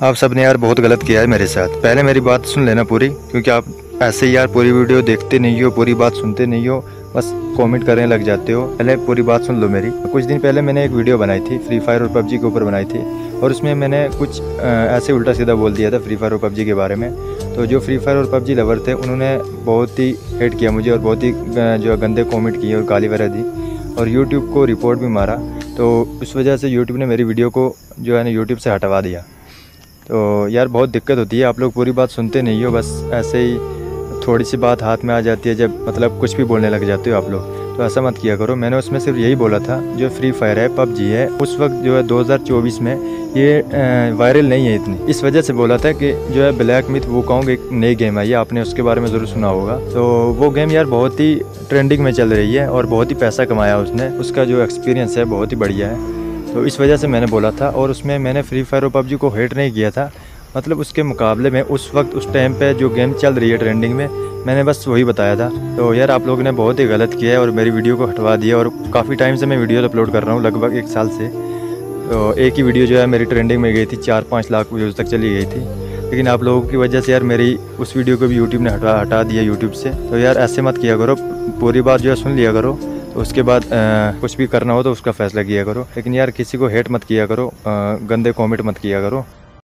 आप सबने यार बहुत गलत किया है मेरे साथ। पहले मेरी बात सुन लेना पूरी, क्योंकि आप ऐसे ही यार पूरी वीडियो देखते नहीं हो, पूरी बात सुनते नहीं हो, बस कमेंट करने लग जाते हो। पहले पूरी बात सुन लो मेरी। कुछ दिन पहले मैंने एक वीडियो बनाई थी फ्री फायर और पबजी के ऊपर बनाई थी, और उसमें मैंने कुछ ऐसे उल्टा सीधा बोल दिया था फ्री फायर और पबजी के बारे में। तो जो फ्री फायर और पबजी लवर थे, उन्होंने बहुत ही हेट किया मुझे और बहुत ही जो गंदे कॉमेंट किए और गाली वगैरह दी, और यूट्यूब को रिपोर्ट भी मारा। तो उस वजह से यूट्यूब ने मेरी वीडियो को, जो है ना यूट्यूब से हटवा दिया। तो यार बहुत दिक्कत होती है, आप लोग पूरी बात सुनते नहीं हो, बस ऐसे ही थोड़ी सी बात हाथ में आ जाती है जब मतलब कुछ भी बोलने लग जाते हो आप लोग। तो ऐसा मत किया करो, मैंने उसमें सिर्फ़ यही बोला था, जो फ्री फायर है पबजी है, उस वक्त जो है 2024 में ये वायरल नहीं है इतनी। इस वजह से बोला था कि जो है ब्लैक मिथ वो कहूँगा एक नई गेम है ये आपने उसके बारे में ज़रूर सुना होगा। तो वो गेम यार बहुत ही ट्रेंडिंग में चल रही है और बहुत ही पैसा कमाया उसने, उसका जो एक्सपीरियंस है बहुत ही बढ़िया है। तो इस वजह से मैंने बोला था और उसमें मैंने फ्री फायर और पबजी को हेट नहीं किया था। मतलब उसके मुकाबले में उस वक्त, उस टाइम पे जो गेम चल रही है ट्रेंडिंग में, मैंने बस वही बताया था। तो यार आप लोगों ने बहुत ही गलत किया है और मेरी वीडियो को हटवा दिया और काफ़ी टाइम से मैं वीडियो अपलोड कर रहा हूँ, लगभग एक साल से। तो एक ही वीडियो जो है मेरी ट्रेंडिंग में गई थी, चार पाँच लाख व्यूज़ तक चली गई थी। लेकिन आप लोगों की वजह से यार मेरी उस वीडियो को भी यूट्यूब ने हटा हटा दिया यूट्यूब से। तो यार ऐसे मत किया करो, पूरी बात जो है सुन लिया करो। तो उसके बाद आ, कुछ भी करना हो तो उसका फैसला किया करो। लेकिन यार किसी को हेट मत किया करो आ, गंदे कॉमेंट मत किया करो।